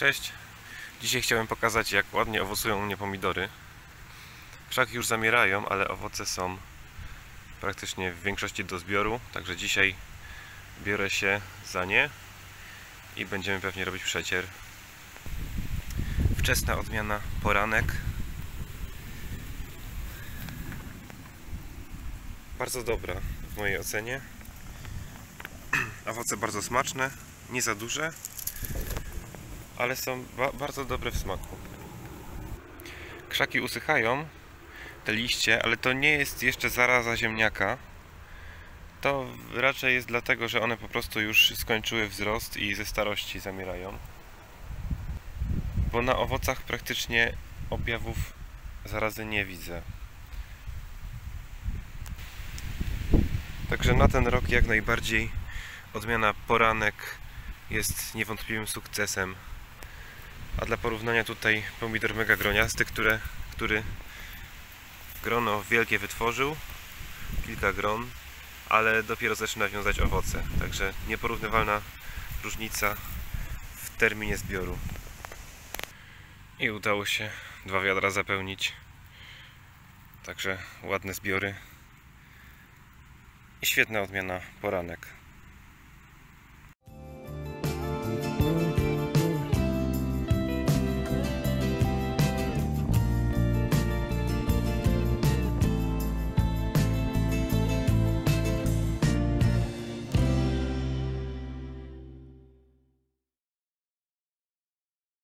Cześć! Dzisiaj chciałem pokazać jak ładnie owocują u mnie pomidory. Krzaki już zamierają, ale owoce są praktycznie w większości do zbioru, także dzisiaj biorę się za nie i będziemy pewnie robić przecier. Wczesna odmiana poranek. Bardzo dobra w mojej ocenie. Owoce bardzo smaczne, nie za duże, ale są ba bardzo dobre w smaku. Krzaki usychają, te liście, ale to nie jest jeszcze zaraza ziemniaka. To raczej jest dlatego, że one po prostu już skończyły wzrost i ze starości zamierają. Bo na owocach praktycznie objawów zarazy nie widzę. Także na ten rok jak najbardziej odmiana poranek jest niewątpliwym sukcesem. A dla porównania tutaj pomidor mega groniasty, które, który grono wielkie wytworzył, kilka gron, ale dopiero zaczyna wiązać owoce. Także nieporównywalna różnica w terminie zbioru. I udało się dwa wiadra zapełnić. Także ładne zbiory. I świetna odmiana poranek.